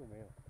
就没有。